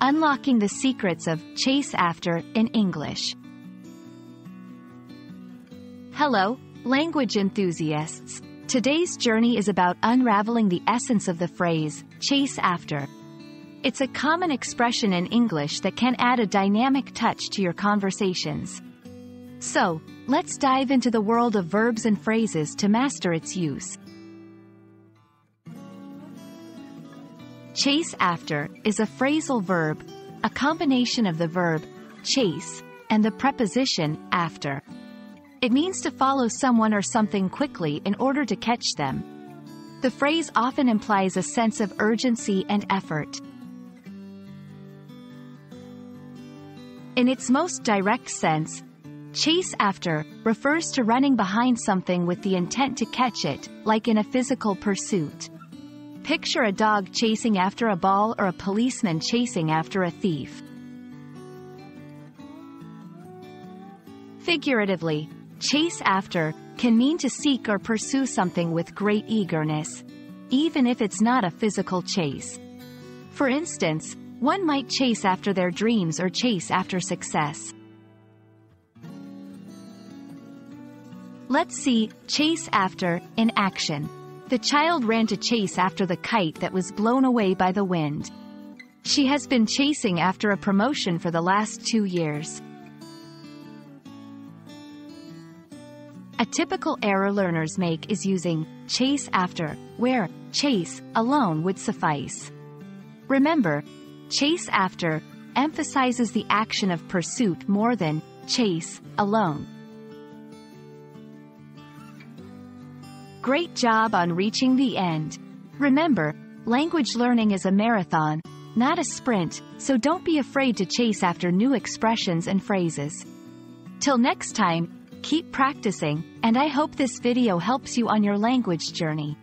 Unlocking the Secrets of Chase After in English. Hello, language enthusiasts. Today's journey is about unraveling the essence of the phrase, chase after. It's a common expression in English that can add a dynamic touch to your conversations. So, let's dive into the world of verbs and phrases to master its use. Chase after is a phrasal verb, a combination of the verb chase and the preposition after. It means to follow someone or something quickly in order to catch them. The phrase often implies a sense of urgency and effort. In its most direct sense, chase after refers to running behind something with the intent to catch it, like in a physical pursuit. Picture a dog chasing after a ball or a policeman chasing after a thief. Figuratively, chase after can mean to seek or pursue something with great eagerness, even if it's not a physical chase. For instance, one might chase after their dreams or chase after success. Let's see chase after in action. The child ran to chase after the kite that was blown away by the wind. She has been chasing after a promotion for the last two years. A typical error learners make is using chase after, where chase alone would suffice. Remember, chase after emphasizes the action of pursuit more than chase alone. Great job on reaching the end. Remember, language learning is a marathon, not a sprint, so don't be afraid to chase after new expressions and phrases. Till next time, keep practicing, and I hope this video helps you on your language journey.